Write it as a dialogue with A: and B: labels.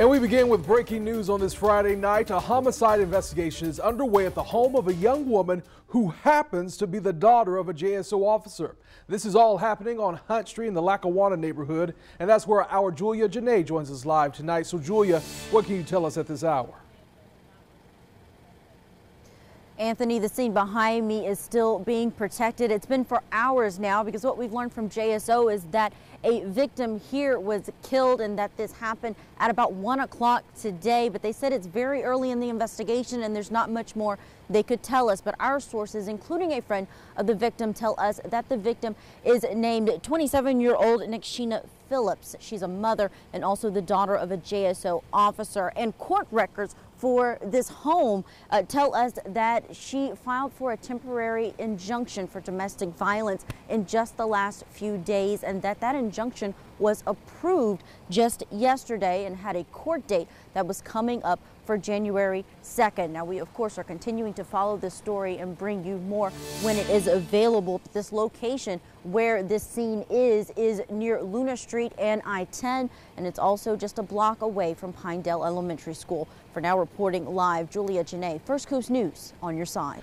A: And we begin with breaking news on this Friday night. A homicide investigation is underway at the home of a young woman who happens to be the daughter of a JSO officer. This is all happening on Hunt Street in the Lackawanna neighborhood, and that's where our Julia Janae joins us live tonight. So, Julia, what can you tell us at this hour?
B: Anthony, the scene behind me is still being protected. It's been for hours now because what we've learned from JSO is that a victim here was killed and that this happened at about 1 o'clock today. But they said it's very early in the investigation and there's not much more they could tell us. But our sources, including a friend of the victim, tell us that the victim is named 27-year-old Nekecheana Phillips. She's a mother and also the daughter of a JSO officer. And court records for this home uh, tell us that she filed for a temporary injunction for domestic violence in just the last few days and that that injunction was approved just yesterday and had a court date that was coming up for January 2nd. Now, we, of course, are continuing to follow this story and bring you more when it is available. This location where this scene is, is near Luna Street and I-10, and it's also just a block away from Pinedale Elementary School. For now, reporting live, Julia Janae, First Coast News on your side.